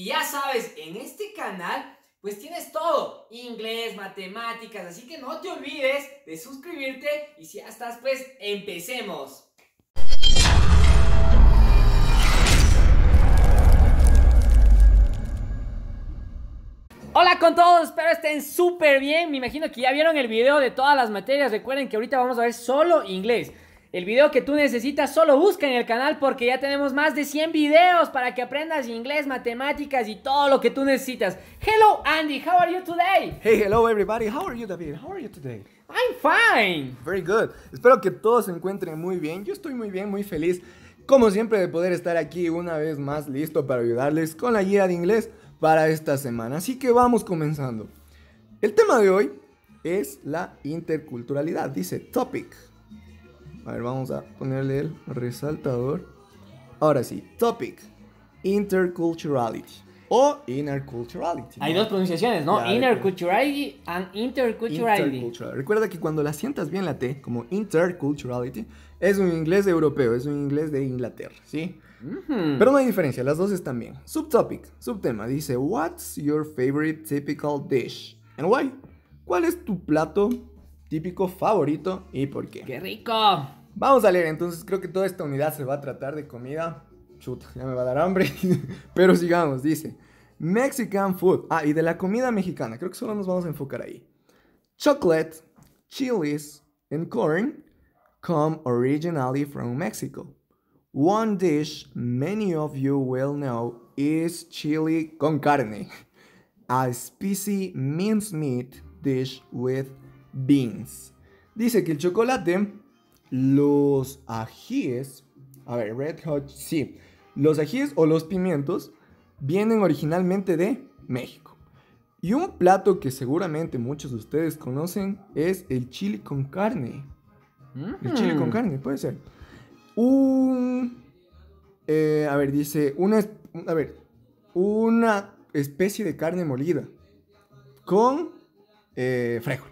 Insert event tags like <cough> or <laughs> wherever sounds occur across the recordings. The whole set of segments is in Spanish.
Y ya sabes, en este canal pues tienes todo, inglés, matemáticas, así que no te olvides de suscribirte y si ya estás pues empecemos. Hola con todos, espero estén súper bien. Me imagino que ya vieron el video de todas las materias. Recuerden que ahorita vamos a ver solo inglés. El video que tú necesitas solo busca en el canal porque ya tenemos más de 100 videos para que aprendas inglés, matemáticas y todo lo que tú necesitas. Hello Andy, how are you today? Hey, hello everybody. How are you, David? How are you today? I'm fine. Very good. Espero que todos se encuentren muy bien. Yo estoy muy bien, muy feliz, como siempre, de poder estar aquí una vez más listo para ayudarles con la guía de inglés para esta semana. Así que vamos comenzando. El tema de hoy es la interculturalidad. Dice topic. A ver, vamos a ponerle el resaltador. Ahora sí, topic. Interculturality. O interculturality. Hay dos pronunciaciones, ¿no? Ya, Interculturality and interculturality. Intercultural. Recuerda que cuando la sientas bien la T, como interculturality, es un inglés europeo, es un inglés de Inglaterra, ¿sí? Ujú. Pero no hay diferencia, las dos están bien. Subtopic, subtema, dice, What's your favorite typical dish? And why? ¿Cuál es tu plato típico favorito y por qué? ¡Qué rico! Vamos a leer, entonces creo que toda esta unidad se va a tratar de comida. Chuta, ya me va a dar hambre. <laughs> Pero sigamos, dice. Mexican food. Ah, y de la comida mexicana. Creo que solo nos vamos a enfocar ahí. Chocolate, chilies, and corn come originally from Mexico. One dish many of you will know is chili con carne, a spicy mincemeat dish with beans. Dice que el chocolate, los ajíes, a ver, red hot, sí, los ajíes o los pimientos vienen originalmente de México. Y un plato que seguramente muchos de ustedes conocen es el chili con carne. El chile con Mm. carne, puede ser. Un. eh, a ver, dice. Una. A ver. Una especie de carne molida. Con. Eh, frijol.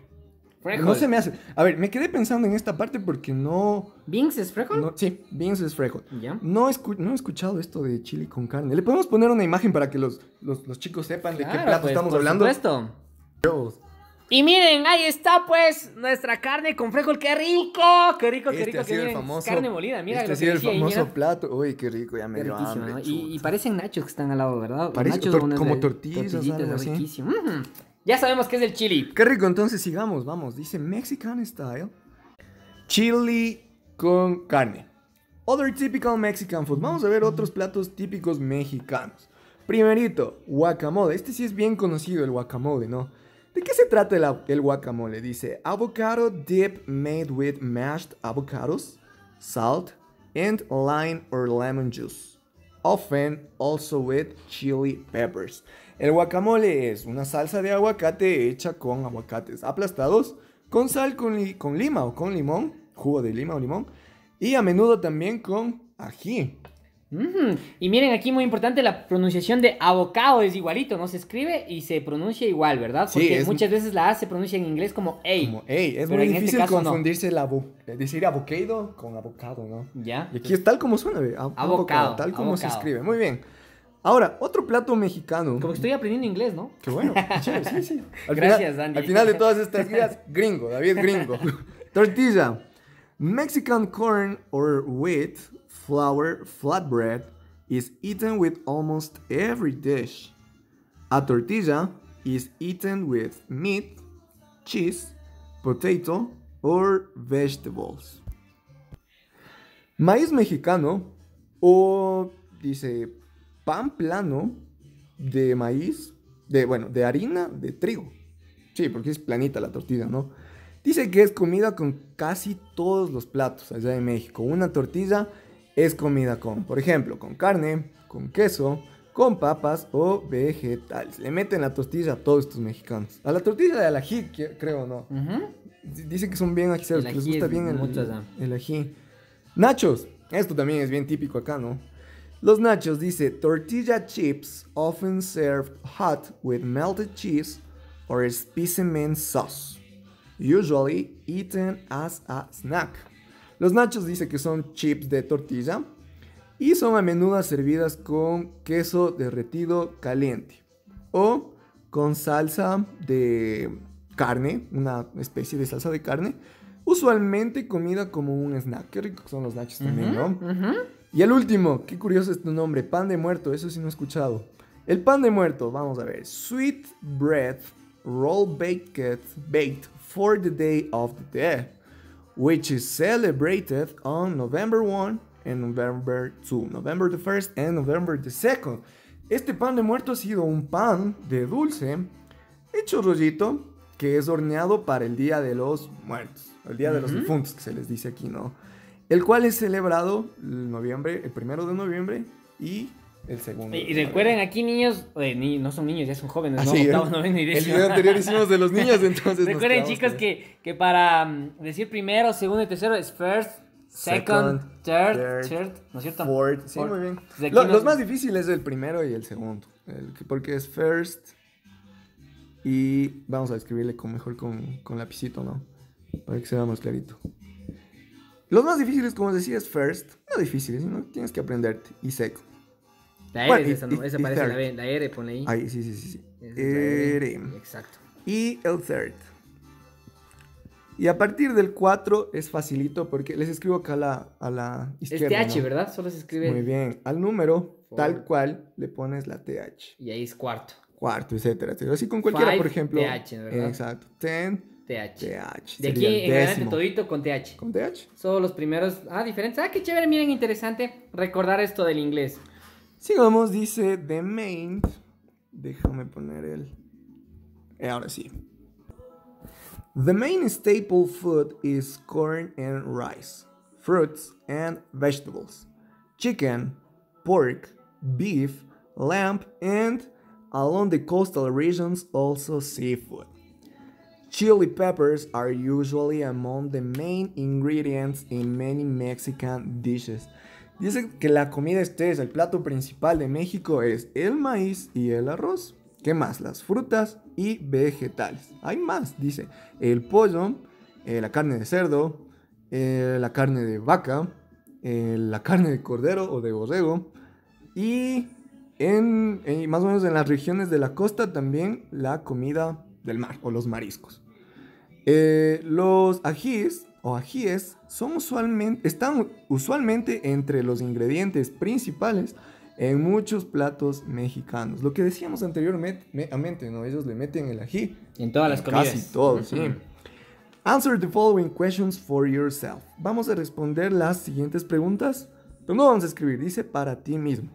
No se me hace. A ver, me quedé pensando en esta parte porque no. ¿Beans es frijol? no sí, beans es frijol. ¿Ya? No, escu- no he escuchado esto de chili con carne. Le podemos poner una imagen para que los, los, los chicos sepan de qué Claro, plato pues, estamos por hablando. supuesto. Dios. Y miren, ahí está pues nuestra carne con frijol. ¡Qué rico! ¡Qué rico, qué Este rico! ha que sido el famoso. carne molida, mira este ha que sido el ahí, famoso plato. Uy, qué rico, ya me dio hambre. ¿no? Y, y parecen nachos que están al lado, ¿verdad? Parece nachos tor- como tortillas, tortillitas, riquísimo. Ya sabemos qué es el chili. Qué rico, entonces sigamos, vamos. Dice Mexican style. Chili con carne. Other typical Mexican food. Vamos a ver otros platos típicos mexicanos. Primerito, guacamole. Este sí es bien conocido, el guacamole, ¿no? ¿De qué se trata el guacamole? Dice, avocado dip made with mashed avocados, salt, and lime or lemon juice. Often also with chili peppers. El guacamole es una salsa de aguacate hecha con aguacates aplastados, con sal, con, li- con lima o con limón, jugo de lima o limón, y a menudo también con ají. Ujú. Y miren aquí muy importante la pronunciación de avocado es igualito, ¿no? Se escribe y se pronuncia igual, ¿verdad? Sí, Porque es- muchas veces la A se pronuncia en inglés como A. Como, ey, es muy este difícil caso no. confundirse el avo- eh, decir avocado con avocado, ¿no? ¿Ya? Y aquí es tal como suena, ve, av- Avocado, tal como se avocado. escribe. Muy bien. Ahora, otro plato mexicano. Como que estoy aprendiendo inglés, ¿no? Qué bueno, <laughs> chévere, sí, sí. Al Gracias, final, Andy. Al final de todas estas guías, gringo, David gringo. <laughs> Tortilla. Mexican corn or wheat flour flatbread is eaten with almost every dish. A tortilla is eaten with meat, cheese, potato, or vegetables. Maíz mexicano o dice pan plano de maíz, de bueno, de harina de trigo. Sí, porque es planita la tortilla, ¿no? Dice que es comida con casi todos los platos allá en México. Una tortilla es comida con, por ejemplo, con carne, con queso, con papas o vegetales. Le meten la tortilla a todos estos mexicanos. A la tortilla de al ají, creo, ¿no? Ujú. D- Dice que son bien ajiceros, que les gusta bien el, el ají. Nachos. Esto también es bien típico acá, ¿no? Los nachos dice tortilla chips often served hot with melted cheese or specimen sauce, usually eaten as a snack. Los nachos dice que son chips de tortilla Y son a menudo servidas con queso derretido caliente o con salsa de carne, una especie de salsa de carne, usualmente comida como un snack. Qué rico son los nachos también, ¿no? Y el último, qué curioso es tu nombre, pan de muerto, eso sí no he escuchado. El pan de muerto, vamos a ver. Sweet bread roll baked, baked for the day of the dead, which is celebrated on November 1 and November 2, November the 1st and November the 2nd. Este pan de muerto ha sido un pan de dulce hecho rollito que es horneado para el Día de los Muertos, el Día de los. Difuntos que se les dice aquí, ¿no? El cual es celebrado el noviembre, el primero de noviembre y el segundo. Y, de y recuerden aquí niños, eh, ni- no son niños, ya son jóvenes, ¿no? sí, el- Octavo, noveno y El décimo. video anterior hicimos de los niños, <laughs> entonces. Recuerden chicos que, que para mm, decir primero, segundo y tercero es first, second, Second, third, third, third, ¿no es cierto? Fourth, sí, Fourth. muy bien. Aquí Lo- nos- Los más difíciles es el primero y el segundo. el que- porque es first. Y vamos a escribirle con, mejor con, con lapicito, ¿no? Para que sea más clarito. Los más difíciles, como decía, es first. No difíciles, sino tienes que aprenderte. Y second. La R Bueno, es y- esa, ¿no? Esa y parece la B, la R, ponle ahí. Ahí, sí, sí, sí. sí. Esa es R. Ere. Exacto. Y el third. Y a partir del 4 es facilito porque les escribo acá a la, a la Es izquierda. TH, ¿no? ¿verdad? Solo se escribe. Muy bien. Al número, Four. tal cual, le pones la TH. Y ahí es cuarto. Cuarto, etcétera, etcétera. Así con cualquiera, Five, por ejemplo. TH, ¿verdad? Exacto. Ten, TH. TH. De aquí en adelante todito con TH. ¿Con TH? Solo los primeros. Ah, diferentes. Ah, qué chévere. Miren, interesante recordar esto del inglés. Sigamos, dice The Main. Déjame poner el. Eh, ahora sí. The main staple food is corn and rice, fruits and vegetables, chicken, pork, beef, lamb, and along the coastal regions also seafood. Chili peppers are usually among the main ingredients in many Mexican dishes. Dice que la comida estrella, el plato principal de México es el maíz y el arroz. ¿Qué más? Las frutas y vegetales. Hay más, dice. El pollo, eh, la carne de cerdo, eh, la carne de vaca, eh, la carne de cordero o de borrego. Y en, en- más o menos en las regiones de la costa también la comida del mar o los mariscos. Eh, los ajíes o ajíes son usualmente, están usualmente entre los ingredientes principales en muchos platos mexicanos. Lo que decíamos anteriormente, ¿no? Ellos le meten el ají. En todas las en comidas. Casi todo, sí. Answer the following questions for yourself. Vamos a responder las siguientes preguntas, pero no vamos a escribir, dice para ti mismo.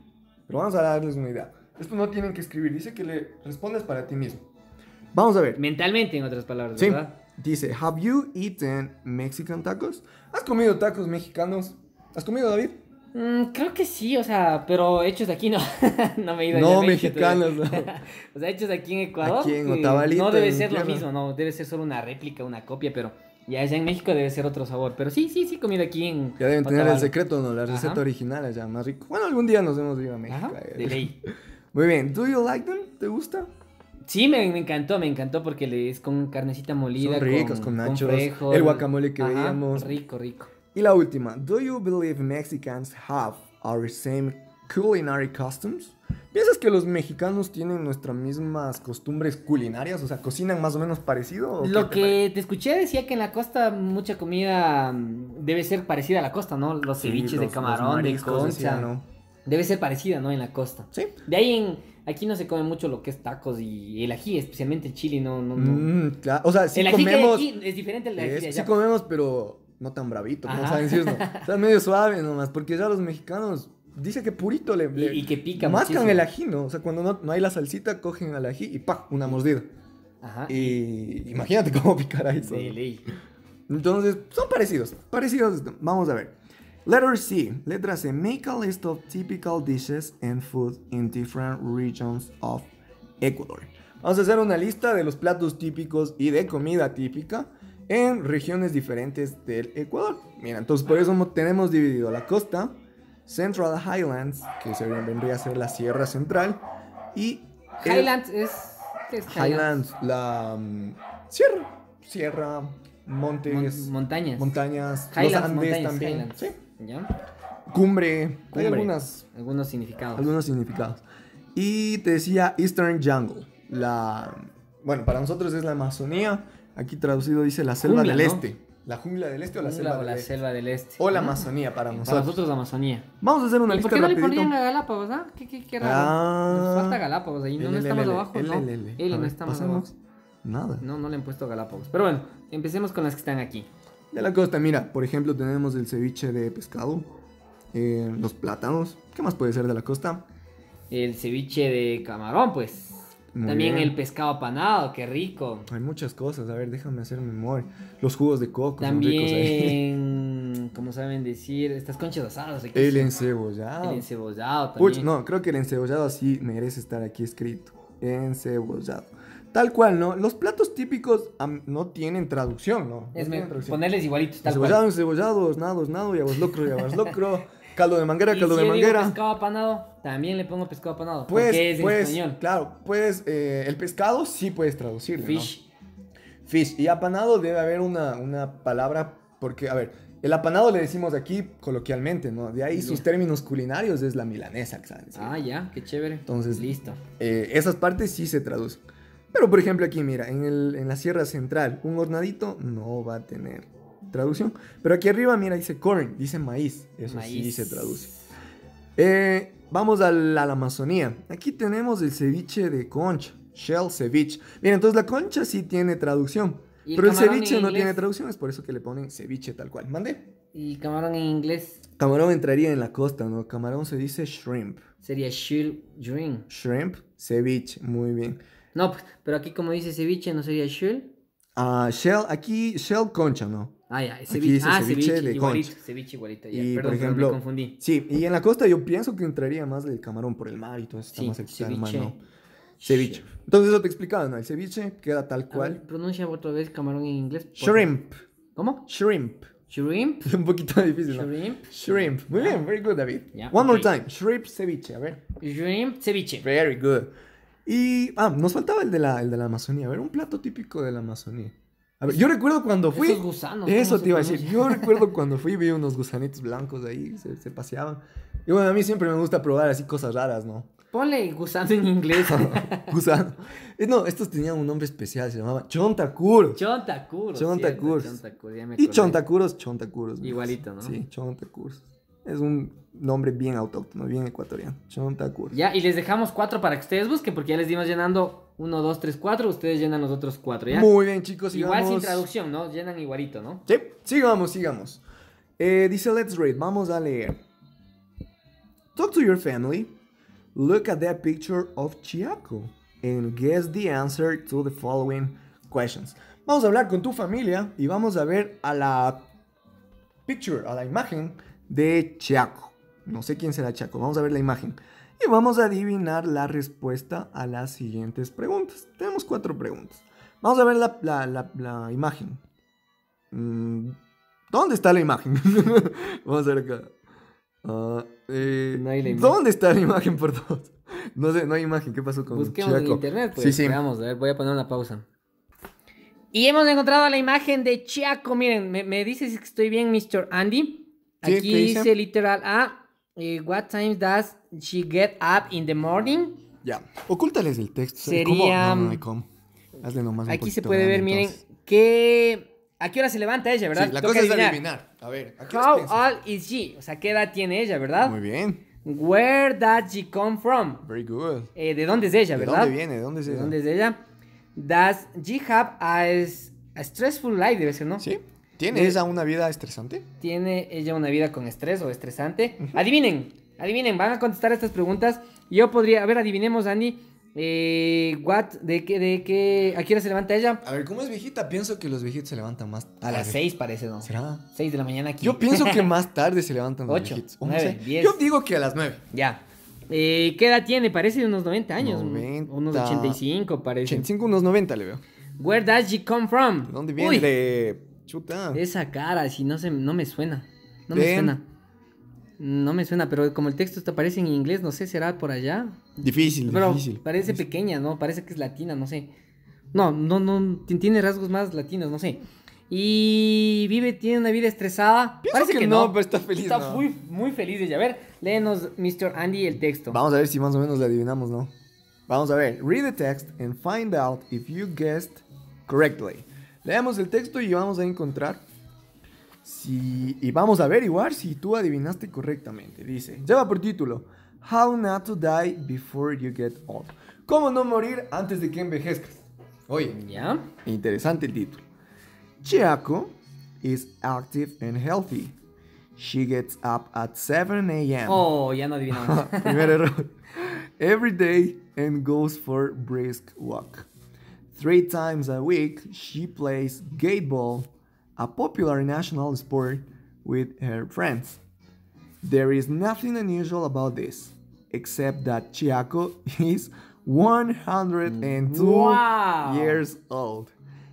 Pero vamos a darles una idea. Esto no tienen que escribir, dice que le respondes para ti mismo. Vamos a ver. Mentalmente, en otras palabras, Sí. ¿verdad? Dice, have you eaten Mexican tacos? ¿Has comido tacos mexicanos? ¿Has comido, David? Mm, creo que sí, o sea, pero hechos de aquí no. <laughs> no me he ido No, mexicanos, todavía. <laughs> o sea, hechos aquí en Ecuador. Aquí en que Otavalito, No debe ser lo tierra. mismo, no. Debe ser solo una réplica, una copia, pero ya allá en México debe ser otro sabor. Pero sí, sí, sí, comido aquí en. Ya deben tener el secreto, ¿no? La receta Ajá. original allá, más rico. Bueno, algún día nos hemos ido a México. Ajá, eh. de ley. <laughs> Muy bien. ¿Do you like them? ¿Te gusta? Sí, me, me encantó, me encantó porque le es con carnecita molida. Son ricos, con nachos, el guacamole que Ajá, veíamos. Rico, rico. Y la última. ¿Do you believe Mexicans have our same culinary customs? ¿Piensas que los mexicanos tienen nuestras mismas costumbres culinarias? O sea, ¿cocinan más o menos parecido? o Lo que te escuché decía que en la costa mucha comida mm, debe ser parecida a la costa, ¿no? Los Sí, ceviches los- de camarón, de concha. ¿no? Debe ser parecida, ¿no? En la costa. Sí. De ahí en. Aquí no se come mucho lo que es tacos y el ají, especialmente el chili, no. no, no. Mm, claro. O sea, sí el ají comemos. que hay aquí es diferente al es- de sí comemos, pero no tan bravito, como saben decirlo. <laughs> O sea, medio suave nomás, porque ya los mexicanos, dice que purito le... le- Y, y que pica Mascan muchísimo. el ají, ¿no? O sea, cuando no, no hay la salsita, cogen el ají y ¡pah! Una mordida. Ajá. Y imagínate cómo picará eso. De ley. Entonces, son parecidos. Parecidos. Vamos a ver. Letter C. Letra C. Make a list of typical dishes and food in different regions of Ecuador. Vamos a hacer una lista de los platos típicos y de comida típica en regiones diferentes del Ecuador. Mira, entonces por eso mo- tenemos dividido la costa, Central Highlands, que vendría a ser la Sierra Central, y el- Highlands es. ¿Qué es Highlands, la mm, sierra, sierra, montes, Mon- montañas. montañas, los Highlands, Andes montañas, también. Highlands. Sí. ¿Ya? cumbre. Hay algunas, Algunos significados. algunos significados. Y te decía Eastern Jungle. La, bueno, para nosotros es la Amazonía. Aquí traducido dice la selva Jungla, del ¿no? este. La jungla del este o la Jungla selva o del la este. selva del este. O la Amazonía para Para nosotros. nosotros la Amazonía. Vamos a hacer una ¿Y por lista qué no le ponían a Galápagos, ah? ¿Qué, qué, qué raro. Ah. Nos falta Galápagos ahí. No, no L, estamos L, abajo, L, ¿no? No ver, abajo. Nada. No, no le han puesto Galápagos. Pero bueno, empecemos con las que están aquí. De la costa, mira, por ejemplo, tenemos el ceviche de pescado, eh, los plátanos. ¿Qué más puede ser de la costa? El ceviche de camarón, pues. Muy También bien. el pescado apanado, qué rico. Hay muchas cosas, a ver, déjame hacer memoria. Los jugos de coco son ricos ahí. También, <laughs> como saben decir, estas conchas asadas. El riquísimas. encebollado. El encebollado también. Uy, no, creo que el encebollado sí merece estar aquí escrito. Encebollado. Tal cual, ¿no? Los platos típicos no tienen traducción, ¿no? No Es tienen traducción. ponerles igualitos, tal Encebollado, cual. encebollado, nados, nado, yabas locro, yabas locro. <laughs> Caldo de manguera, Y caldo si de yo digo manguera. pescado apanado, también le pongo pescado apanado. Pues, porque es en pues, español. claro, pues eh, el pescado sí puedes traducirlo. ¿no? Fish. Fish. Y apanado debe haber una, una palabra, porque, a ver, el apanado le decimos aquí coloquialmente, ¿no? De ahí sus términos culinarios es la milanesa, ¿sabes? Ah, ya, qué chévere. Entonces- listo. Eh, esas partes sí se traducen. Pero, por ejemplo, aquí, mira, en, el- en la Sierra Central, un hornadito no va a tener traducción. Pero aquí arriba, mira, dice corn, dice maíz. Eso sí Maíz. se traduce. Eh, vamos a la, a la Amazonía. Aquí tenemos el ceviche de concha. Shell ceviche. Bien, entonces la concha sí tiene traducción. ¿Y el Pero el camarón ceviche no inglés? tiene traducción, es por eso que le ponen ceviche tal cual. Mande. Y camarón en inglés Camarón entraría en la costa, ¿no? Camarón se dice shrimp. sería shell drink. Shrimp, ceviche, muy bien. No, pues, pero aquí como dice ceviche, ¿no sería shell? Ah, shell, aquí shell concha, ¿no? Ah, ya, ceviche. dice Ah, ceviche ceviche, de igualito, concha. ceviche igualito. Ya, Y perdón, por ejemplo, me confundí. Sí, y en la costa yo pienso que entraría más el camarón por el mar y todo eso está Sí, más del mar. ¿no? Ceviche. Entonces eso te explicaba, ¿no? El ceviche queda tal A ver, cual. pronuncia otra vez camarón en inglés. por- Shrimp. ¿Cómo? Shrimp. Shrimp. <laughs> Un poquito difícil, ¿no? Shrimp. Shrimp. Muy bien, very good, David. Ya, One more ok. time. Shrimp ceviche, a ver. Shrimp ceviche. Very good. Y, ah, nos faltaba el de la, el de la Amazonía. A ver, un plato típico de la Amazonía. A ver, yo recuerdo cuando fui. Esos gusanos, ¿cómo Eso te iba a decir. Yo <laughs> recuerdo cuando fui, vi unos gusanitos blancos ahí, se, se paseaban. Y bueno, a mí siempre me gusta probar así cosas raras, ¿no? Ponle gusano en inglés. <laughs> Gusano. Eh, No, estos tenían un nombre especial, se llamaban chontacuros. Chontacuros. Chontacuros. Chontacuros, Y chontacuros, chontacuros. Igualito, ¿no? Sí, chontacuros. Es un nombre bien autóctono, bien ecuatoriano. Chontacuros. Ya, y les dejamos cuatro para que ustedes busquen, porque ya les dimos llenando uno, dos, tres, cuatro. Ustedes llenan los otros cuatro, ¿ya? Muy bien, chicos. Igual sin sigamos. traducción, ¿no? Llenan igualito, ¿no? Sí, sigamos, sigamos. Eh, dice Let's Read, vamos a leer. Talk to your family. Look at that picture of Chiaco and guess the answer to the following questions. Vamos a hablar con tu familia y vamos a ver a la picture, a la imagen de Chiaco. No sé quién será Chiaco, vamos a ver la imagen. Y vamos a adivinar la respuesta a las siguientes preguntas. Tenemos cuatro preguntas. Vamos a ver la, la- la- la imagen. Mm, ¿Dónde está la imagen? <laughs> Vamos a ver acá. Ah, eh, No hay la imagen. ¿Dónde está la imagen <laughs> por dos? No sé, no hay imagen. ¿Qué pasó con Busquemos en Chiaco? internet, pues. Sí, sí. Veamos, a ver, voy a poner una pausa. Y hemos encontrado la imagen de Chiaco. Miren, me, me dice si estoy bien, Mr. Andy. Sí, Aquí ¿qué dice? literal A. eh, what time does she get up in the morning? Ya. Ocúltales el texto. ¿sabes? Sería-. No, no cómo. Hazle nomás un Aquí se puede ver, miren, que... ¿A qué hora se levanta ella, verdad? Sí, la Toca cosa es adivinar. adivinar. A ver, ¿a qué How old is she? O sea, ¿qué edad tiene ella, verdad? Muy bien. Where does she come from? Very good. Eh, ¿De dónde es ella, ¿De verdad? dónde viene? ¿De dónde es ¿De ella? dónde es ella? Does she have a, a stressful life, debe ser, ¿no? ¿Sí? ¿Tiene ella una vida estresante? ¿Tiene ella una vida con estrés o estresante? Adivinen, adivinen, van a contestar estas preguntas. Yo podría, a ver, adivinemos, Andy. Eh, what, de qué, de qué, ¿a qué hora se levanta ella? A ver, ¿cómo es viejita? Pienso que los viejitos se levantan más A las tarde. 6 parece, ¿no? ¿Será? 6 de la mañana aquí. Yo pienso que <laughs> más tarde se levantan los Ocho, viejitos. O nueve, sé. diez. Yo digo que a las 9. Ya. Eh, ¿Qué edad tiene? Parece de unos 90 años. 90. Unos 85 parece. 85, unos 90 le veo. Where does she come from? ¿De dónde viene? Uy, De... Chuta. Esa cara, si no, se, no me suena. No me suena. No me suena, pero como el texto está, parece en inglés, no sé, será por allá. Difícil, Pero difícil. parece pequeña, ¿no? Parece que es latina, no sé. No, no, no, ti- tiene rasgos más latinos, no sé. Y vive, tiene una vida estresada. Pienso Parece que que, no, no, pero está feliz, Está ¿no? muy, muy feliz de ella. A ver, léenos, Mr. Andy, el texto. Vamos a ver si más o menos le adivinamos, ¿no? Vamos a ver. Read the text and find out if you guessed correctly. Leemos el texto y vamos a encontrar si y vamos a averiguar si tú adivinaste correctamente. Dice, lleva por título How not to die before you get old. ¿Cómo no morir antes de que envejezcas? Oye, ¿Ya? Interesante el título. Chiako is active and healthy. She gets up at 7 a.m. Oh, ya no adivinamos. <laughs> Primer error. Every day and goes for brisk walk. Three times a week, she plays gateball, a popular national sport, with her friends. There is nothing unusual about this, except that Chiako <laughs> is 102 Wow. years old.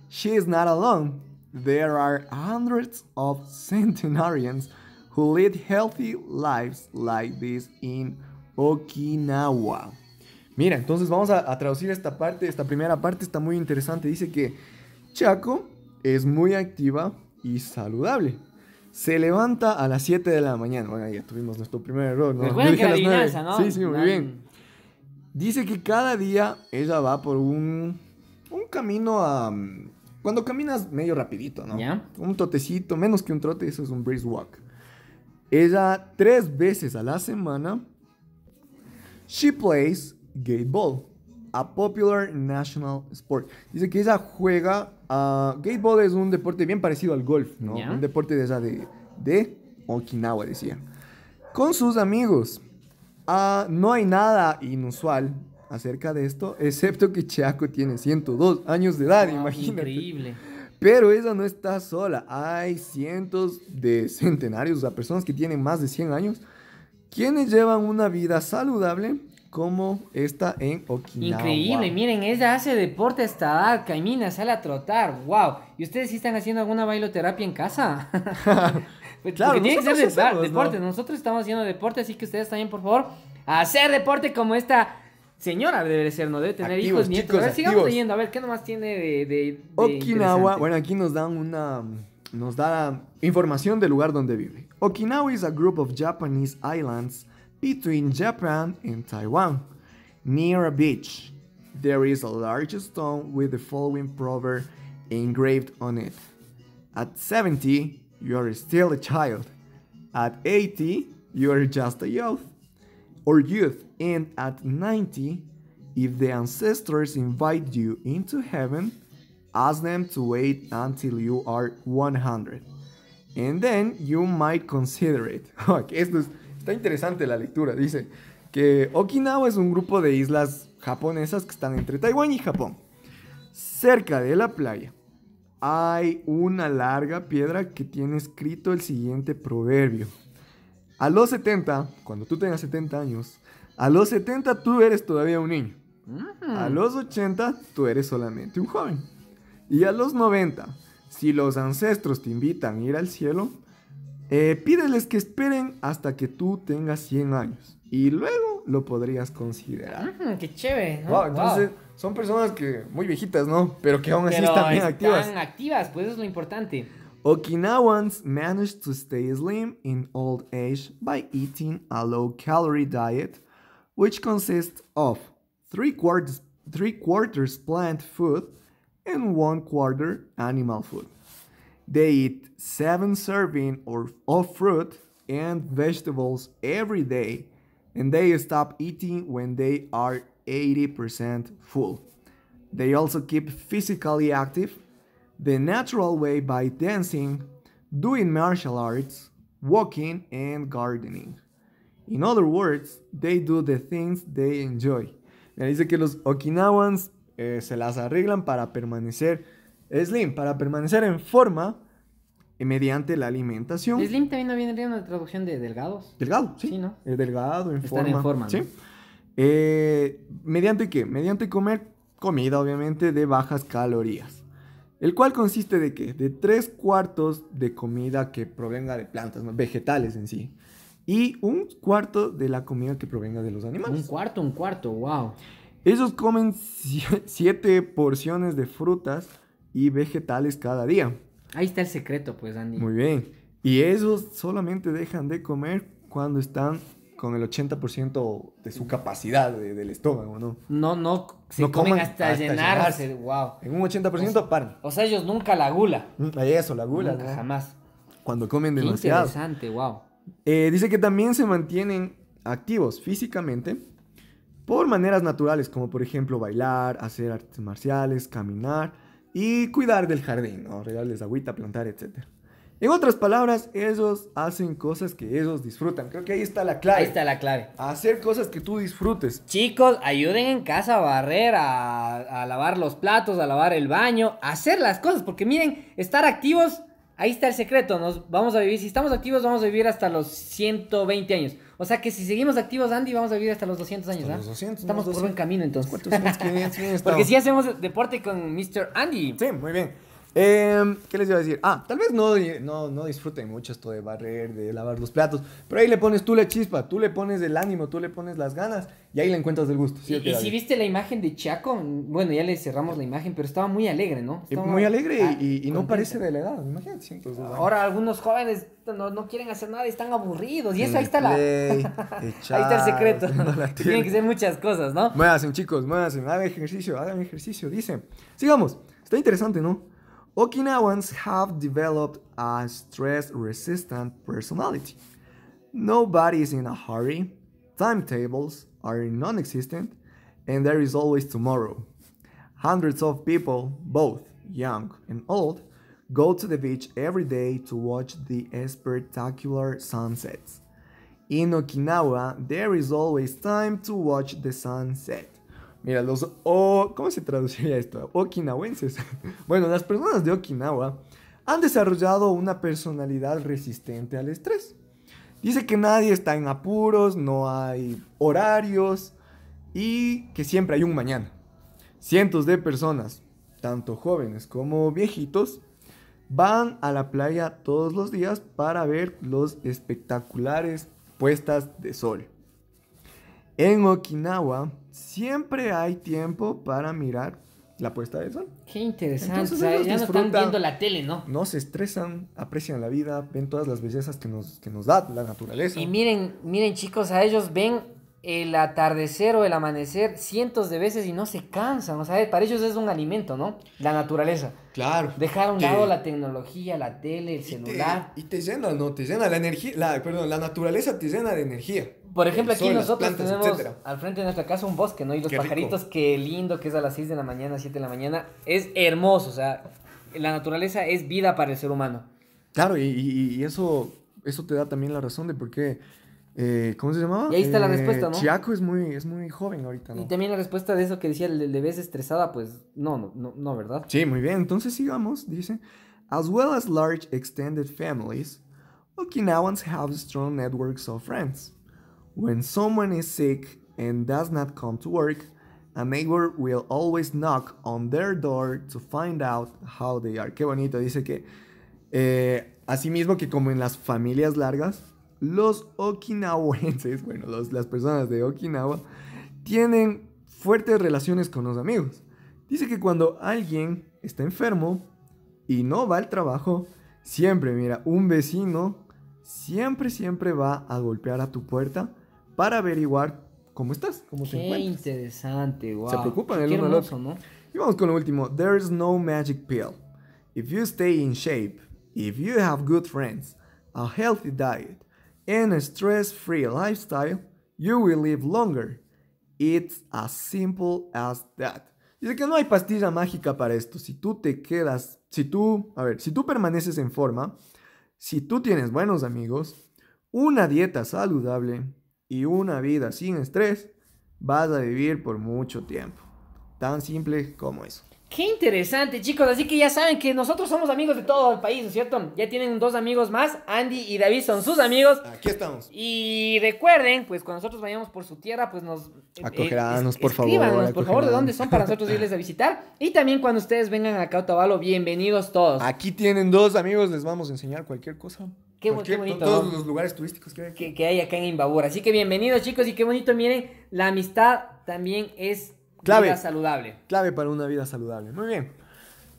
She is not alone. There are hundreds of centenarians who lead healthy lives like this in Okinawa. Mira, entonces vamos a, a traducir esta parte. Esta primera parte está muy interesante. Dice que Chaco es muy activa y saludable. Se levanta a las 7 de la mañana. Bueno, ya tuvimos nuestro primer error, ¿no? Recuerden <laughs> que adivinanza. ¿no? Sí, sí, muy bien. Dice que cada día ella va por un, un camino a... Cuando caminas medio rapidito, ¿no? Ya. Un trotecito, menos que un trote, eso es un brisk walk. Ella tres veces a la semana She plays gateball, a popular national sport. Dice que ella juega a gateball es un deporte bien parecido al golf, ¿no? Un deporte de esa de, de Okinawa, decía. Con sus amigos. Ah, no hay nada inusual acerca de esto, excepto que Chiako tiene 102 años de edad, Wow, imagínate. Increíble. Pero ella no está sola. Hay cientos de centenarios, o sea, personas que tienen más de 100 años, quienes llevan una vida saludable como esta en Okinawa. Increíble, miren, ella hace deporte hasta edad, camina, sale a trotar, wow. ¿Y ustedes sí están haciendo alguna bailoterapia en casa? <laughs> Pues, Claro, tiene que ser hacemos, deporte, ¿no? nosotros estamos haciendo deporte, así que ustedes también, por favor, hacer deporte como esta señora debe ser, no debe tener Activos, hijos, nietos. chicos, a ver, sigamos activos. leyendo, a ver, ¿qué nomás tiene de, de- de Okinawa, bueno, aquí nos dan una nos da información del lugar donde vive. Okinawa is a group of Japanese islands between Japan and Taiwan, near a beach. There is a large stone with the following proverb engraved on it. At 70, you are still a child. At 80, you are just a youth or youth, and at 90, if the ancestors invite you into heaven, ask them to wait until you are 100. And then you might consider it. <laughs> Esto es- está interesante la lectura. Dice que Okinawa es un grupo de islas japonesas que están entre Taiwán y Japón. Cerca de la playa hay una larga piedra que tiene escrito el siguiente proverbio. A los 70, cuando tú tengas 70 años, a los 70 tú eres todavía un niño. A los 80 tú eres solamente un joven. Y a los 90, si los ancestros te invitan a ir al cielo, eh, pídeles que esperen hasta que tú tengas 100 años. Y luego lo podrías considerar. Ujú, qué chévere. ¿no? Wow, entonces son personas que muy viejitas, ¿no? Pero que aún así Pero están bien están activas. activas, pues eso es lo importante. Okinawans manage to stay slim in old age by eating a low calorie diet, which consists of three quarters, three quarters plant food and one quarter animal food. They eat seven serving or, of fruit and vegetables every day, and they stop eating when they are 80% full. They also keep physically active the natural way by dancing, doing martial arts, walking, and gardening. In other words, they do the things they enjoy. Me dice que los Okinawans eh, se las arreglan para permanecer slim, para permanecer en forma mediante la alimentación. Slim también no viene una traducción de delgados. Delgado, sí. Sí, ¿no? Eh, delgado, en Estar forma. en forma, Sí. ¿no? Eh, ¿Mediante qué? Mediante comer comida, obviamente, de bajas calorías. El cual consiste de qué? De tres cuartos de comida que provenga de plantas, ¿no? vegetales en sí. Y un cuarto de la comida que provenga de los Un animales. cuarto, un cuarto, wow. Ellos comen sie- siete porciones de frutas y vegetales cada día. Ahí está el secreto, pues, Andy. Muy bien. Y ellos solamente dejan de comer cuando están con el 80% de su capacidad de- del estómago, ¿no? No, no, se No comen hasta, hasta llenarse. llenarse. Wow. En un 80% paran. O sea, ellos nunca la gula. Mm, eso, la gula, nunca, ¿no? jamás. Cuando comen Qué demasiado. interesante, wow. Eh, dice que también se mantienen activos físicamente por maneras naturales, como por ejemplo bailar, hacer artes marciales, caminar y cuidar del jardín, ¿no? regarles agüita, plantar, etc. En otras palabras, ellos hacen cosas que ellos disfrutan. Creo que ahí está la clave. Ahí está la clave. Hacer cosas que tú disfrutes. Chicos, ayuden en casa a barrer, a, a lavar los platos, a lavar el baño, a hacer las cosas, porque miren, estar activos, ahí está el secreto, nos vamos a vivir, si estamos activos vamos a vivir hasta los 120 años. O sea que si seguimos activos, Andy, vamos a vivir hasta los 200 años, Hasta ¿ah? los 200, Estamos por buen 200. camino entonces. 400, 500, bien Porque si hacemos deporte con Mr. Andy. Sí, muy bien. Eh, ¿Qué les iba a decir? Ah, tal vez no, no, no disfruten mucho esto de barrer, de lavar los platos, pero ahí le pones tú la chispa, tú le pones el ánimo, tú le pones las ganas y ahí le encuentras el gusto. ¿sí Y, si viste la imagen de Chaco, bueno, ya le cerramos la imagen, pero estaba muy alegre, ¿no? Y Estaba- muy alegre ah, y, y no parece de la edad, imagínate. años. Ahora algunos jóvenes no, no quieren hacer nada y están aburridos. Y eso ahí está la. <laughs> ahí está el secreto. <laughs> la <laughs> Tienen que ser muchas cosas, ¿no? Muévanse, chicos, muévanse, hagan ejercicio, hagan ejercicio, dice. Sigamos, está interesante, ¿no? Okinawans have developed a stress-resistant personality. Nobody is in a hurry, timetables are non-existent, and there is always tomorrow. Hundreds of people, both young and old, go to the beach every day to watch the spectacular sunsets. In Okinawa, there is always time to watch the sunset. Mira, los o ¿cómo se traduciría esto? Okinawenses. <laughs> bueno, las personas de Okinawa han desarrollado una personalidad resistente al estrés. Dice que nadie está en apuros, no hay horarios y que siempre hay un mañana. Cientos de personas, tanto jóvenes como viejitos, van a la playa todos los días para ver los espectaculares puestas de sol. En Okinawa siempre hay tiempo para mirar la puesta de sol. Qué interesante. Entonces o sea, ya no están viendo la tele, ¿no? No se estresan, aprecian la vida, ven todas las bellezas que nos, que nos da la naturaleza. Y miren, miren chicos, a ellos ven el atardecer o el amanecer cientos de veces y no se cansan. O sea, para ellos es un alimento, ¿no? La naturaleza. Claro. Dejar a un lado la tecnología, la tele, el y te- celular. Y te, llena, ¿no? Te llena la energía, la, perdón, la naturaleza te llena de energía. Por ejemplo, aquí sol, nosotros plantas, tenemos etcétera. al frente de nuestra casa un bosque, ¿no? Y los Qué rico. pajaritos, qué lindo que es a las 6 de la mañana, 7 de la mañana. Es hermoso, o sea, la naturaleza es vida para el ser humano. Claro, y, y- y eso, eso te da también la razón de por qué. Eh, ¿Cómo se llamaba? Y ahí está la Eh, respuesta, ¿no? Chiaco es muy, es muy joven ahorita, ¿no? Y también la respuesta de eso que decía, ¿le, le ves estresada? Pues no, no, no, no, ¿verdad? Sí, muy bien. Entonces sigamos, dice. As well as large extended families, Okinawans have strong networks of friends. When someone is sick and does not come to work, a neighbor will always knock on their door to find out how they are. Qué bonito. Dice que, eh, asimismo que como en las familias largas, los okinawenses, <laughs> bueno, los- las personas de Okinawa, tienen fuertes relaciones con los amigos. Dice que cuando alguien está enfermo y no va al trabajo, siempre, mira, un vecino siempre, siempre va a golpear a tu puerta para averiguar cómo estás, cómo te Qué encuentras. interesante, wow. Se preocupan el uno al otro. ¿no? Y vamos con lo último. There's no magic pill. If you stay in shape, if you have good friends, a healthy diet, and a stress-free lifestyle, you will live longer. It's as simple as that. Dice que no hay pastilla mágica para esto. Si tú te quedas, si tú, a ver, si tú permaneces en forma, si tú tienes buenos amigos, una dieta saludable y una vida sin estrés, vas a vivir por mucho tiempo. Tan simple como eso. Qué interesante, chicos. Así que ya saben que nosotros somos amigos de todo el país, ¿no es cierto? Ya tienen dos amigos más. Andy y David son sus amigos. Aquí estamos. Y recuerden, pues cuando nosotros vayamos por su tierra, pues nos... eh, Acogeránnos, es- por favor, por favor, de dónde son para nosotros irles a visitar. Y también cuando ustedes vengan acá a Otavalo, bienvenidos todos. Aquí tienen dos amigos, les vamos a enseñar cualquier cosa. Qué qué bonito, Todos ¿no? los lugares turísticos que hay aquí. que, que hay acá en Imbabura. Así que bienvenidos, chicos, y qué bonito, miren, la amistad también es Clave. vida saludable. Clave para una vida saludable. Muy bien.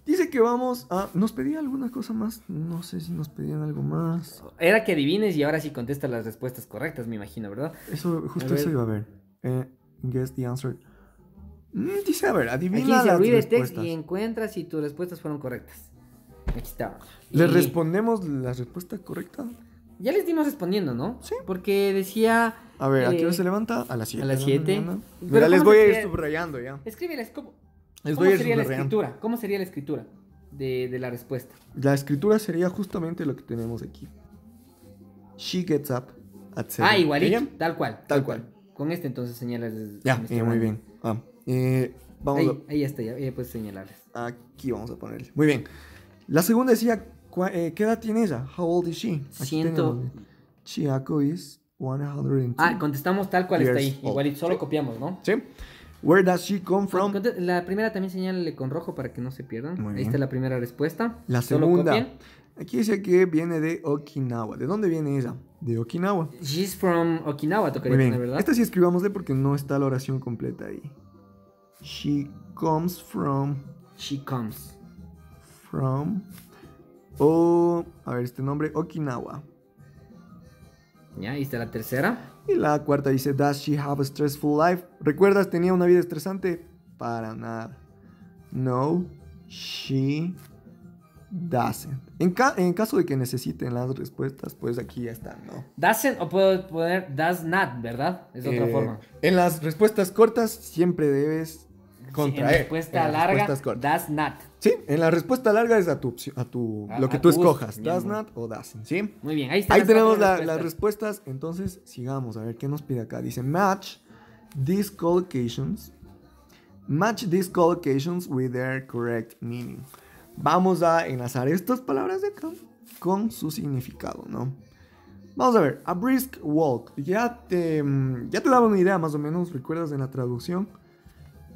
Dice que vamos a... ¿Nos pedía alguna cosa más? No sé si nos pedían algo más. Era que adivines y ahora sí contestas las respuestas correctas, me imagino, ¿verdad? Eso, justo eso iba a ver. Eh, guess the answer. Mm, dice, a ver, Aquí adivina dice las read the text respuestas. y encuentra si tus respuestas fueron correctas. Aquí está. ¿Le Y respondemos la respuesta correcta? Ya les dimos respondiendo, ¿no? Sí. Porque decía... A ver, ¿a qué hora eh, se levanta? A las 7. a las siete. Mira, Pero les ¿cómo voy a ir subrayando ya. Escríbeles, ¿cómo, Les cómo voy a sería la escritura? ¿Cómo sería la escritura de, de la respuesta? La escritura sería justamente lo que tenemos aquí. She gets up at 7. Ah, igualito, tal cual. Tal cual. Con este entonces señalas. Ya, eh, muy bien. Ah, eh, vamos Ahí, ahí está, ya, ya puedes señalarles. a... Aquí vamos a ponerle. Muy bien. La segunda decía, eh, ¿qué edad tiene ella? How old is she? Ciento-. Chiako is 102. Ah, contestamos tal cual está ahí. Old. Igualito, solo Sí. copiamos, ¿no? ¿Sí? Where does she come from? La primera también señálale con rojo para que no se pierdan. Muy Ahí está la primera respuesta. La segunda. Aquí dice que viene de Okinawa. ¿De dónde viene ella? De Okinawa. She's from Okinawa, tocaría Muy bien. ¿verdad? Esta sí escribámosle porque no está la oración completa ahí. She comes from. She comes. From. O. a ver, este nombre. Okinawa. Ya, ahí está la tercera. Y la cuarta dice: Does she have a stressful life? ¿Recuerdas? ¿Tenía una vida estresante? Para nada. No, she doesn't. En, ca- en caso de que necesiten las respuestas, pues aquí ya están, ¿no? Doesn't, o puedo poner does not, ¿verdad? Es otra Eh, forma. En las respuestas cortas siempre debes Sí, contraer. en respuesta En larga, does not. Sí, en la respuesta larga es a tu opción, a tu, A- lo que a tú gusto, escojas. Does not o doesn't, ¿sí? Muy bien, ahí está. Ahí tenemos la- las respuestas. Entonces, sigamos a ver qué nos pide acá. Dice match these collocations. Match these collocations with their correct meaning. Vamos a enlazar estas palabras de acá con su significado, ¿no? Vamos a ver, a brisk walk. Ya te, mm, ya te daba una idea más o menos, ¿recuerdas en la traducción?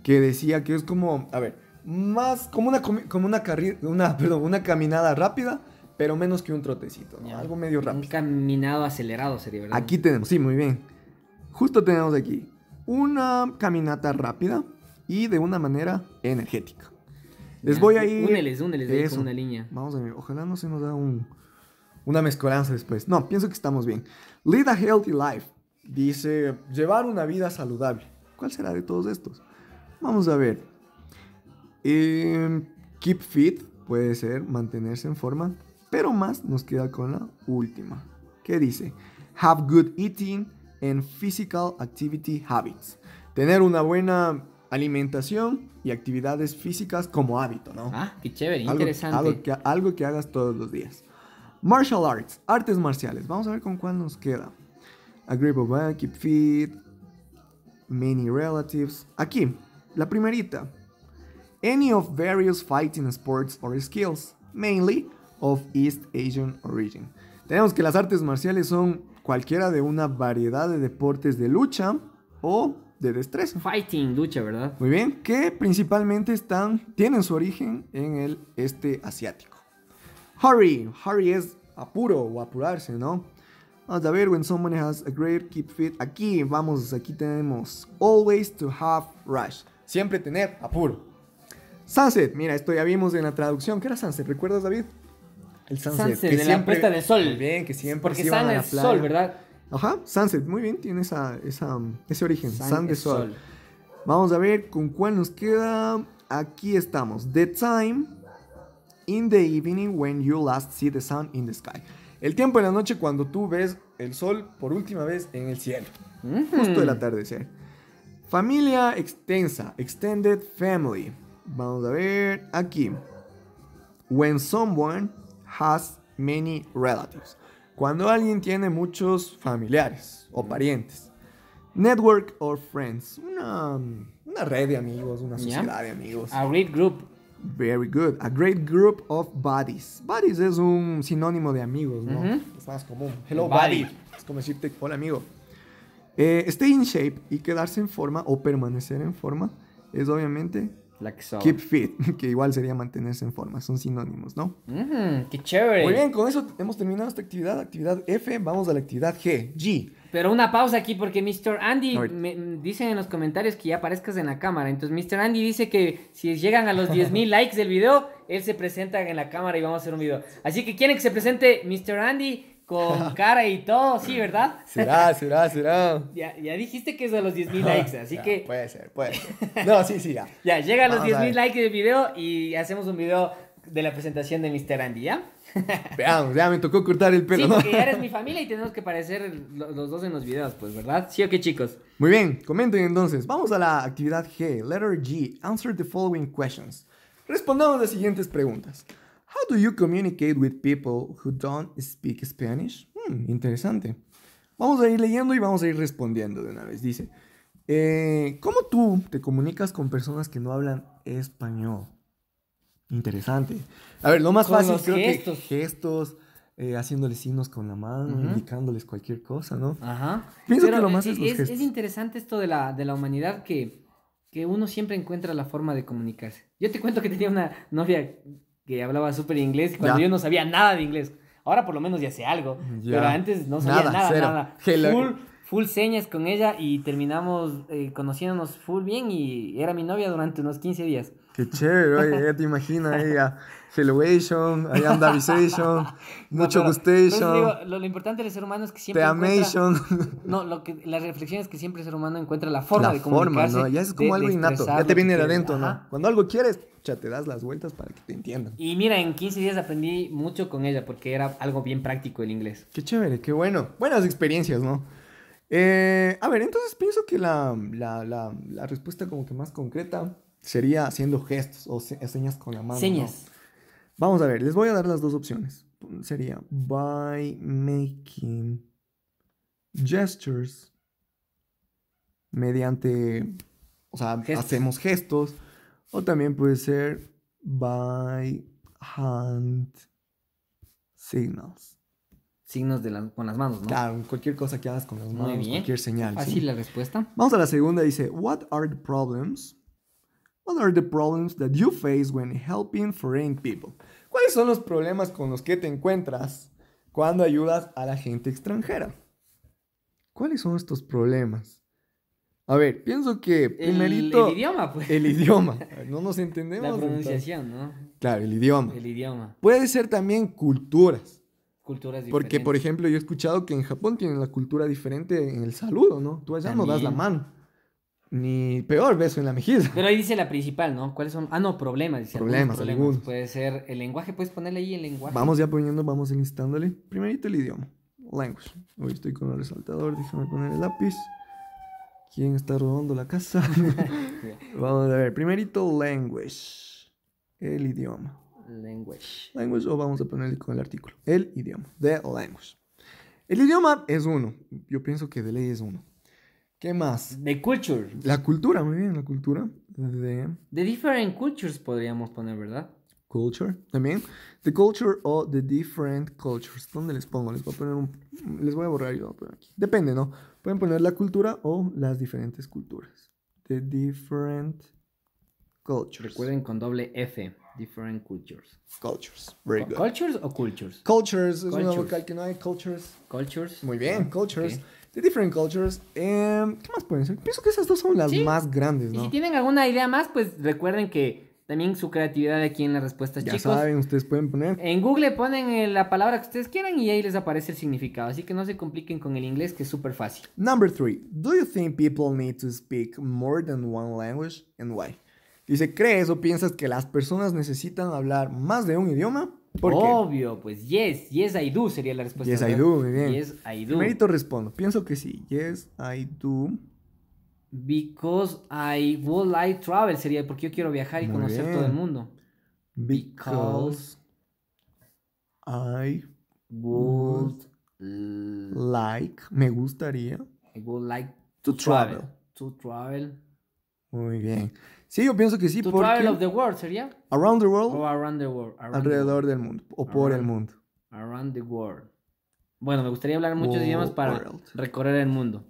Que decía que es como, a ver, más como una, como una, una, <laughs> perdón, una caminada rápida, pero menos que un trotecito, ¿no? Algo medio Un rápido. caminado acelerado sería, ¿verdad? Aquí tenemos, sí, muy bien. Justo tenemos aquí una caminata rápida y de una manera energética. Les Ya, voy a ir. Úneles, úneles con una línea. Vamos a ver, ojalá no se nos da un, una mezcolanza después. No, pienso que estamos bien. Lead a healthy life. Dice, llevar una vida saludable. ¿Cuál será de todos estos? Vamos a ver. Em, keep fit, puede ser mantenerse en forma. Pero más nos queda con la última. ¿Qué dice? Have good eating and physical activity habits. Tener una buena alimentación y actividades físicas como hábito, ¿no? Ah, qué chévere, Algo- interesante. Algo, que, algo que hagas todos los días. Martial arts, artes marciales. Vamos a ver con cuál nos queda. A grip of a keep fit. Many relatives. Aquí, la primerita. Any of various fighting sports or skills, mainly of East Asian origin. Tenemos que las artes marciales son cualquiera de una variedad de deportes de lucha o de destreza. Fighting, lucha, ¿verdad? Muy bien, que principalmente están, tienen su origen en el este asiático. Hurry, hurry es apuro o apurarse, ¿no? Vamos a ver, when someone has a great keep fit. Aquí vamos, aquí tenemos always to have rush. Siempre tener apuro. Sunset, mira, esto ya vimos en la traducción. ¿Qué era sunset? ¿Recuerdas, David? El Sunset, de la puesta del sol. Muy bien, que siempre Porque se iban sun a la es playa. sol, ¿verdad? Ajá, sunset, muy bien, tiene esa, esa, ese origen. Sun Sun, de sol. sol. Vamos a ver con cuál nos queda. Aquí estamos. The time in the evening when you last see the sun in the sky. El tiempo en la noche cuando tú ves el sol por última vez en el cielo. Justo el atardecer. Familia extensa. Extended family. Vamos a ver aquí. When someone has many relatives. Cuando alguien tiene muchos familiares o parientes. Network or friends. Una, una red de amigos, una sociedad de amigos. A great group. Very good. A great group of buddies. Buddies es un sinónimo de amigos, ¿no? Es más común. Hello, Buddy. buddy. Es como decirte, hola, amigo. Eh, stay in shape y quedarse en forma o permanecer en forma es obviamente La que sobra. keep fit, <laughs> que igual sería mantenerse en forma. Son sinónimos, ¿no? Ujú, qué chévere. Muy bien, con eso hemos terminado esta actividad. Actividad F, vamos a la actividad G. G. Pero una pausa aquí porque Mr. Andy me, me dicen en los comentarios que ya aparezcas en la cámara. Entonces Mr. Andy dice que si llegan a los 10.000 <laughs> likes del video, él se presenta en la cámara y vamos a hacer un video. Así que quieren que se presente Mr. Andy con <laughs> cara y todo, sí, ¿verdad? Será, será, será. Ya, ya dijiste que es a los 10.000 <laughs> likes, así Ya, que Puede ser, puede ser. <laughs> No, sí, sí, ya. ya llega a los Vamos a 10.000 ver. likes del video y hacemos un video de la presentación de Mr. Andy, ¿ya? Veamos, ya me tocó cortar el pelo. Sí, porque ya eres mi familia y tenemos que parecer lo- los dos en los videos, pues, ¿verdad? ¿Sí o qué, chicos? Muy bien, comenten entonces. Vamos a la actividad G, letter G. Answer the following questions. Respondamos las siguientes preguntas. How do you communicate with people who don't speak Spanish? Hmm, interesante. Vamos a ir leyendo y vamos a ir respondiendo de una vez. Dice, eh, ¿cómo tú te comunicas con personas que no hablan español? Interesante. A ver, lo más Con fácil creo gestos. que gestos, eh, haciéndoles signos con la mano, Ujú. indicándoles cualquier cosa, ¿no? Ajá. Pienso Pero que lo más e- es los es, gestos. es interesante esto de la, de la humanidad que, que uno siempre encuentra la forma de comunicarse. Yo te cuento que tenía una novia que hablaba súper inglés cuando Ya. yo no sabía nada de inglés. Ahora por lo menos ya sé algo. Ya. Pero antes no sabía Nada, nada. Full, full señas con ella y terminamos eh, conociéndonos full bien y era mi novia durante unos 15 días. Qué chévere, oye, <laughs> ya te imaginas ahí a Helloation, ahí Andavization, <laughs> Mucho No, Gustation, digo, lo, lo importante del ser humano es que siempre Teamation. <laughs> No, lo que, la reflexión es que siempre el ser humano encuentra la forma La de forma, comunicarse. ¿no? Ya es como de- algo de innato, ya te viene de adentro, ¿no? Ajá. Cuando algo quieres, ya te das las vueltas para que te entiendan. Y mira, en 15 días aprendí mucho con ella porque era algo bien práctico el inglés. Qué chévere, qué bueno. Buenas experiencias, ¿no? Eh, a ver, entonces pienso que la, la, la, la respuesta como que más concreta sería haciendo gestos o se- señas con la mano. ¿no? Vamos a ver, les voy a dar las dos opciones. Sería by making gestures mediante, o sea, Gestos. hacemos gestos. O también puede ser by hand signals. Signos de la- con las manos, ¿no? Claro, cualquier cosa que hagas con las Muy manos, bien. cualquier señal. Fácil ¿sí? la respuesta. Vamos a la segunda, dice, what are the problems? What are the problems that you face when helping foreign people? ¿Cuáles son los problemas con los que te encuentras cuando ayudas a la gente extranjera? ¿Cuáles son estos problemas? A ver, pienso que El, primerito el idioma, pues. el idioma. <laughs> No nos entendemos. la entonces. pronunciación, ¿no? Claro, el idioma. El idioma. Puede ser también culturas. Culturas diferentes. Porque, por ejemplo, yo he escuchado que en Japón tienen la cultura diferente en el saludo, ¿no? Tú allá no das la También. mano. Ni peor beso en la mejilla. Pero ahí dice la principal, ¿no? ¿Cuáles son? Ah, no, problemas. Dice Problemas, algunos. Puede ser el lenguaje, puedes ponerle ahí el lenguaje. Vamos ya poniendo, vamos enlistándole. Primerito el idioma. Language. Hoy estoy con el resaltador, déjame poner el lápiz. ¿Quién está robando la casa? <laughs> vamos a ver. Primerito language. El idioma. Language. Language o vamos a ponerle con el artículo. El idioma. The language. El idioma es uno. Yo pienso que de ley es uno. ¿Qué más? The culture. La cultura, muy bien, la cultura. The The different cultures podríamos poner, ¿verdad? culture también. The culture o the different cultures. ¿Dónde les pongo? Les voy a poner un. Les voy a borrar y lo voy a poner aquí. Depende, ¿no? Pueden poner la cultura o las diferentes culturas. The different cultures. Recuerden con doble F. Different cultures. Cultures. Very good. ¿Cultures o cultures? Cultures es una Cultures. vocal que no hay. Cultures. Cultures. Muy bien, cultures. The different cultures. Em, ¿Qué más pueden ser? Pienso que esas dos son las Sí. más grandes, Y ¿no? si tienen alguna idea más, pues recuerden que también su creatividad aquí en las respuestas, Ya chicos. saben, ustedes pueden poner. En Google ponen eh, la palabra que ustedes quieran y ahí les aparece el significado. Así que no se compliquen con el inglés, que es súper fácil. Number three. Do you think people need to speak more than one language and why? Dice, ¿crees o piensas que las personas necesitan hablar más de un idioma? Obvio, pues yes, yes I do sería la respuesta. Yes, I do, muy bien. Yes I do. Primerito respondo. Pienso que sí. Yes, I do. Because I would like travel sería porque yo quiero viajar y Muy conocer bien. todo el mundo. Because I Would like, me gustaría. I would like To to travel. travel. To travel. Muy bien. Sí, yo pienso que sí, To porque travel of the world sería. around the O world, around the world. around the alrededor del mundo, o por el mundo. world, Around the world. Bueno, me gustaría hablar muchos idiomas para World. recorrer el mundo.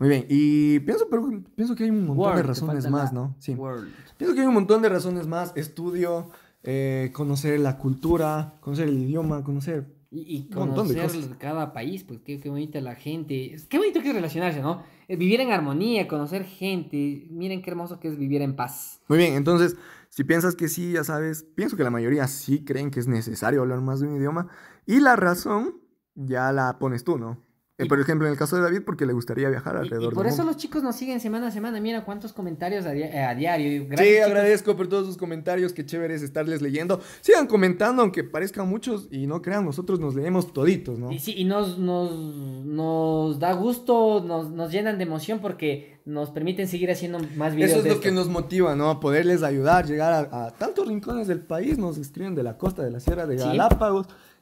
Muy bien, y pienso, pero pienso que hay un montón World, de razones más, ¿no? Sí. World. Pienso que hay un montón de razones más. Estudio, eh, conocer la cultura, conocer el idioma, conocer Y, conocer cada país, pues qué, qué bonita la gente. Qué bonito que es relacionarse, ¿no? Eh, Vivir en armonía, conocer gente. Miren qué hermoso que es vivir en paz. Muy bien, entonces, si piensas que sí, ya sabes, pienso que la mayoría sí creen que es necesario hablar más de un idioma. Y la razón ya la pones tú, ¿no? Eh, Y- por ejemplo, en el caso de David, porque le gustaría viajar Y, alrededor y por del eso mundo. los chicos nos siguen semana a semana. Mira cuántos comentarios a, eh, a diario. Gracias, Sí, chicos. agradezco por todos sus comentarios, qué chévere es estarles leyendo. Sigan comentando, aunque parezcan muchos y no crean, nosotros nos leemos toditos, ¿no? Y sí, y nos, nos, nos da gusto, nos, nos llenan de emoción porque nos permiten seguir haciendo más videos. Eso es de lo que nos motiva, ¿no? Poderles ayudar, llegar a, a tantos rincones del país. Nos escriben de la costa, de la sierra, de Sí.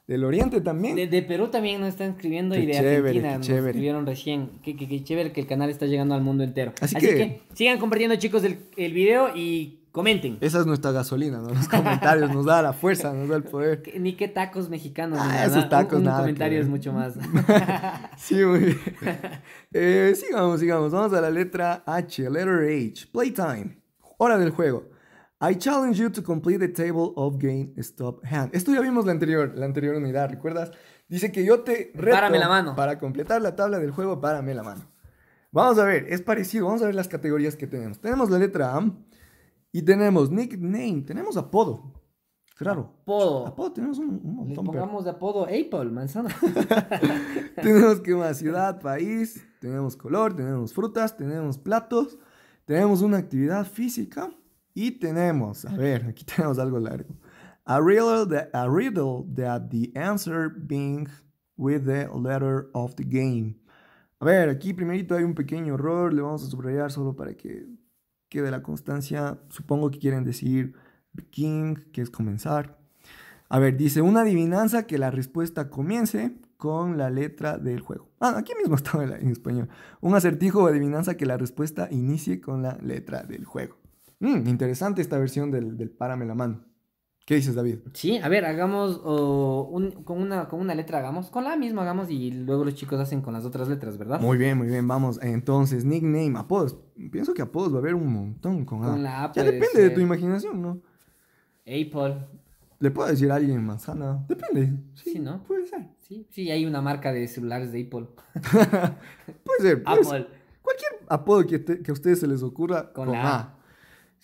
Del oriente también. De, de Perú también nos están escribiendo Qué y de chévere, Argentina nos chévere. escribieron recién. Qué, qué- qué chévere que el canal está llegando al mundo entero. Así Así, que- que... sigan compartiendo chicos el, el video y comenten. Esa es nuestra gasolina, ¿no? Los comentarios nos da la fuerza, nos da el poder. Ni qué tacos mexicanos. Ah, esos tacos un, nada comentario es mucho más. <laughs> Sí, muy bien. Eh, sigamos, sigamos. Vamos a la letra H, letter H. Playtime. Hora del juego. I challenge you to complete the table of game stop hand. Esto ya vimos la anterior, la anterior unidad, ¿recuerdas? Dice que yo te reto Párame la mano. para completar la tabla del juego, párame la mano. Vamos a ver, es parecido, vamos a ver las categorías que tenemos. Tenemos la letra A y tenemos nickname, tenemos apodo. Claro. Apodo. Apodo tenemos un, un Le montón. pero- pongamos de apodo Apple, manzana. <laughs> tenemos que más ciudad, país, tenemos color, tenemos frutas, tenemos platos, tenemos una actividad física y tenemos, a ver, aquí <laughs> tenemos algo largo. A riddle, that, a riddle that the answer being with the letter of the game. A ver, aquí primerito hay un pequeño error, le vamos a subrayar solo para que quede la constancia. Supongo que quieren decir begin, que es comenzar. A ver, dice una adivinanza que la respuesta comience con la letra del juego. Ah, aquí mismo <laughs> estaba en español. Un acertijo o adivinanza que la respuesta inicie con la letra del juego. Mm, interesante esta versión del, del Párame la mano. ¿Qué dices, David? Sí, a ver, hagamos oh, un- con, una, con una letra, hagamos. Con la misma hagamos y luego los chicos hacen con las otras letras, ¿verdad? Muy bien, muy bien. Vamos, entonces, nickname, apodos. Pienso que apodos va a haber un montón con A. Con la A ya depende de tu imaginación, ¿no? Apple. Le puedo decir a alguien manzana. Depende. Sí, ¿no? Puede ser. Sí, sí, hay una marca de celulares de Apple. <laughs> Puede ser. puede ser. Apple. Cualquier apodo que, te- que a ustedes se les ocurra Con con, la A.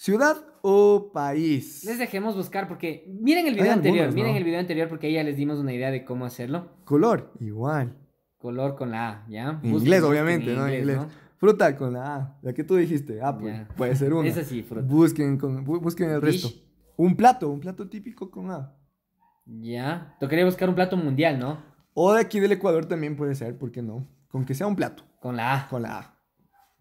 Ciudad o país. Les dejemos buscar porque miren el Hay video anterior, algunos, miren ¿no? el video anterior porque ahí ya les dimos una idea de cómo hacerlo. Color, igual. Color con la A, ¿ya? En Busquen, inglés, obviamente, en ¿no? En inglés. ¿no? Fruta con la A. La que tú dijiste, Apple. Ya. Puede ser una. Esa sí, fruta. Busquen, con, bu- busquen el resto. Un plato, un plato típico con A. Ya. Tocaría buscar un plato mundial, ¿no? O de aquí del Ecuador también puede ser, ¿por qué no? Con que sea un plato, Con la A. con la A.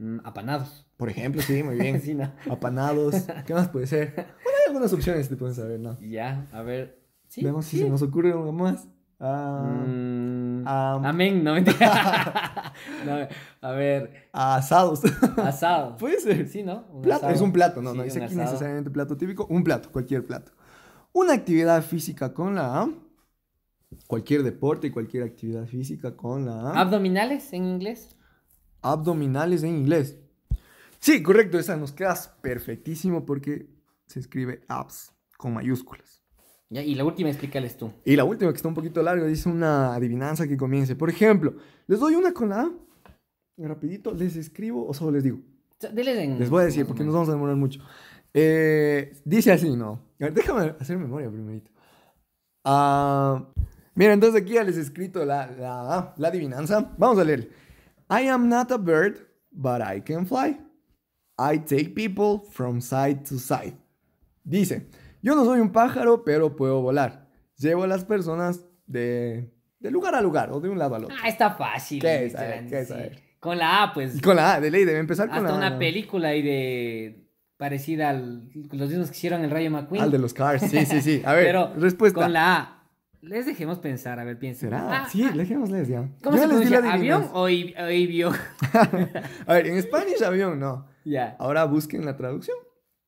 Mm, apanados. Por ejemplo, sí, muy bien. <laughs> Sí, ¿no? Apanados. ¿Qué más puede ser? Bueno, hay algunas opciones que pueden saber, ¿no? Ya, a ver. Sí. Veamos si sí. se nos ocurre algo más. Ah, Mm, am- amén, no mentira. <laughs> <laughs> No, a ver, asados. asado. puede ser. Sí, ¿no? Un Plato, asado. es un plato, no, Sí, no dice aquí asado. necesariamente plato típico, un plato, cualquier plato. Una actividad física con la. Cualquier deporte y cualquier actividad física con la. Abdominales en inglés. Abdominales en inglés. Sí, correcto, esa nos queda perfectísimo porque se escribe abs con mayúsculas. Ya, y la última, explícales tú. Y la última que está un poquito larga dice una adivinanza que comience. Por ejemplo, les doy una con la A. Rapidito, les escribo o solo les digo. O sea, en- Les voy a decir porque nos vamos a demorar mucho. Eh, dice así, ¿no? A ver, déjame hacer memoria primerito. Ah, mira, entonces aquí ya les he escrito la, la, la adivinanza. Vamos a leer. I am not a bird, but I can fly. I take people from side to side. Dice, yo no soy un pájaro, pero puedo volar. Llevo a las personas de, de lugar a lugar o de un lado al otro. Ah, está fácil. ¿Qué es? A ver, ¿qué es? A. Con la A, pues. Y con la A, de ley, debe empezar con Hasta la una película ahí de. parecida al. los mismos que hicieron el Rayo McQueen. Al de los cars, sí, sí, sí. A ver, Pero respuesta. con la A. Les dejemos pensar, a ver, piensen. ¿Será? Ah, sí, ah, dejémosles ya. ¿Cómo Yo se les di la ¿Avión o avión? <laughs> A ver, en Spanish avión no. ya. Ahora busquen la traducción.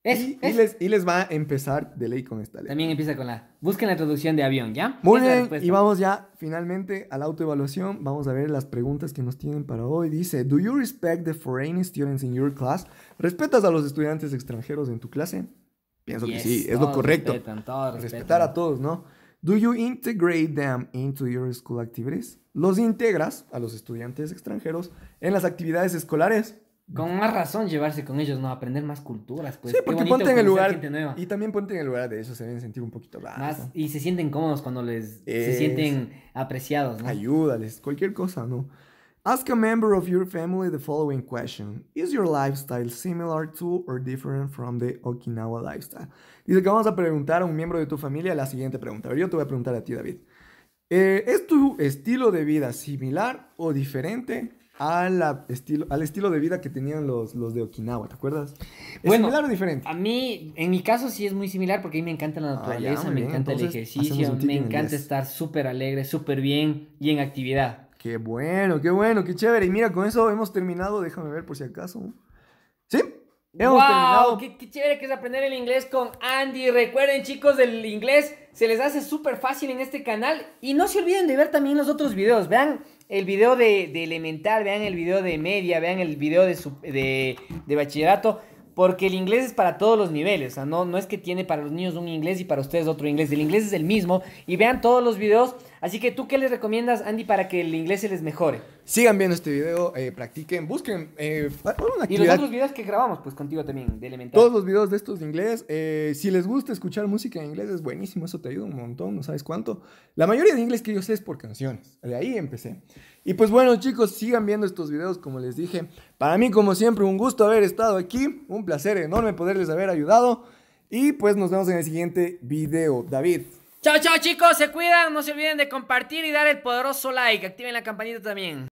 Es, y, y es. les, y les va a empezar de ley con esta ley. También empieza con la. Busquen la traducción de avión, ¿ya? Muy bien, y vamos ya finalmente a la autoevaluación. Vamos a ver las preguntas que nos tienen para hoy. Dice, ¿Do you respect the foreign students in your class? ¿Respetas a los estudiantes extranjeros en tu clase? Pienso que Yes, sí, es lo correcto. respetan, todos Respetar respetan. a todos, ¿no? Do you integrate them into your school activities? ¿Los integras a los estudiantes extranjeros en las actividades escolares? Con más razón llevarse con ellos, ¿no? Aprender más culturas, pues. sí, porque ponte en el lugar. Y también ponte en el lugar de ellos, se deben sentir un poquito raros. Más, ¿no? y se sienten cómodos cuando les se Es- sienten apreciados, ¿no? Ayúdales, cualquier cosa, ¿no? Ask a member of your family the following question. Is your lifestyle similar to or different from the Okinawa lifestyle? Dice que vamos a preguntar a un miembro de tu familia la siguiente pregunta. A ver, yo te voy a preguntar a ti, David. Eh, ¿Es tu estilo de vida similar o diferente a la estilo, al estilo de vida que tenían los, los de Okinawa? ¿Te acuerdas? ¿Es Bueno, similar o diferente? A mí, en mi caso sí es muy similar porque a mí me encanta la Ah, ya, naturaleza, me bien. encanta el Entonces, hacemos ejercicio, me en encanta estar súper alegre, súper bien y en actividad. Qué bueno, qué bueno, qué chévere. Y mira, con eso hemos terminado. Déjame ver por si acaso. ¿Sí? Hemos ¡Wow! terminado. Qué, qué chévere que es aprender el inglés con Andy. Recuerden, chicos, el inglés se les hace súper fácil en este canal. Y no se olviden de ver también los otros videos. Vean el video de, de elemental, vean el video de media, vean el video de, su- de, de bachillerato. Porque el inglés es para todos los niveles. O sea, no, no es que tiene para los niños un inglés y para ustedes otro inglés. El inglés es el mismo. Y vean todos los videos. Así que, ¿tú qué les recomiendas, Andy, para que el inglés se les mejore? Sigan viendo este video, eh, practiquen, busquen eh, una Y los otros videos que grabamos, pues contigo también, de elemental. Todos los videos de estos de inglés. eh, si les gusta escuchar música en inglés, es buenísimo. Eso te ayuda un montón, no sabes cuánto. La mayoría de inglés que yo sé es por canciones. De ahí empecé. Y pues bueno, chicos, sigan viendo estos videos, como les dije. Para mí, como siempre, un gusto haber estado aquí. Un placer enorme poderles haber ayudado. Y pues nos vemos en el siguiente video. David. Chao, chao chicos, se cuidan, no se olviden de compartir y dar el poderoso like, activen la campanita también.